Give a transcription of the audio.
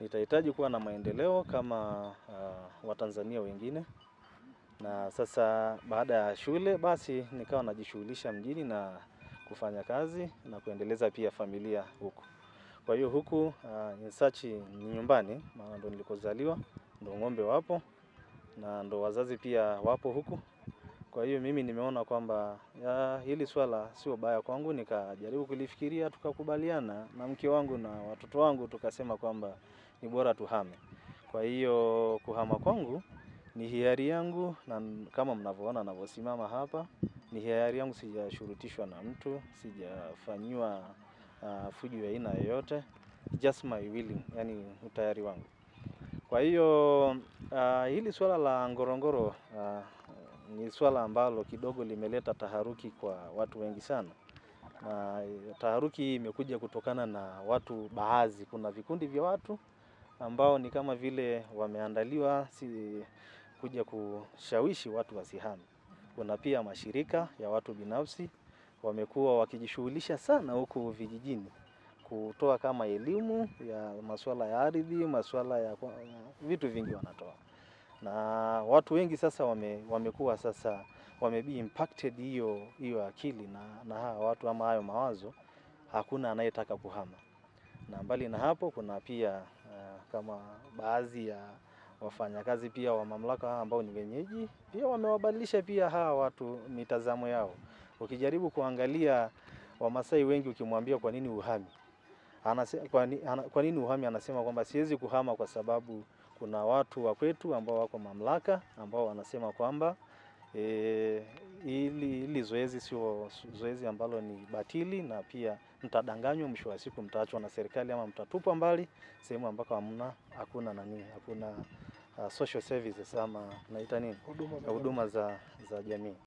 nitahitaji kuwa na maendeleo kama uh, Watanzania wengine. Na sasa baada ya shule basi nikawa najishughulisha mjini na kufanya kazi na kuendeleza pia familia huku. Kwa hiyo huku uh, Nsachi ni nyumbani, maana ndo nilikozaliwa, ndo ng'ombe wapo na ndo wazazi pia wapo huku. Kwa hiyo mimi nimeona kwamba ya, hili swala sio baya kwangu, nikajaribu kulifikiria, tukakubaliana na mke wangu na watoto wangu, tukasema kwamba ni bora tuhame. Kwa hiyo kuhama kwangu ni hiari yangu, na kama mnavyoona navyosimama hapa, ni hiari yangu, sijashurutishwa na mtu, sijafanyiwa uh, fujo ya aina yoyote, just my willing, yani utayari wangu. Kwa hiyo uh, hili swala la Ngorongoro uh, ni swala ambalo kidogo limeleta taharuki kwa watu wengi sana, na taharuki hii imekuja kutokana na watu baadhi. Kuna vikundi vya watu ambao ni kama vile wameandaliwa si kuja kushawishi watu wasihame. Kuna pia mashirika ya watu binafsi wamekuwa wakijishughulisha sana huku vijijini kutoa kama elimu ya masuala ya ardhi, masuala ya vitu vingi wanatoa, na watu wengi sasa wame, wamekuwa sasa wamebi impacted hiyo hiyo akili na, na hawa watu ama hayo mawazo, hakuna anayetaka kuhama. Na mbali na hapo, kuna pia uh, kama baadhi ya wafanyakazi pia wa mamlaka ambao ni wenyeji pia wamewabadilisha pia hawa watu mitazamo yao. Ukijaribu kuangalia Wamasai wengi, ukimwambia kwa nini uhami Anase, kwa, ni, ana, kwa nini uhami? Anasema kwamba siwezi kuhama kwa sababu kuna watu wa kwetu ambao wako mamlaka ambao wanasema kwamba e, ili, ili zoezi sio zoezi ambalo ni batili, na pia mtadanganywa, mwisho wa siku mtaachwa na serikali ama mtatupwa mbali sehemu ambako hamna hakuna nani hakuna uh, social services ama naita nini huduma za, za jamii.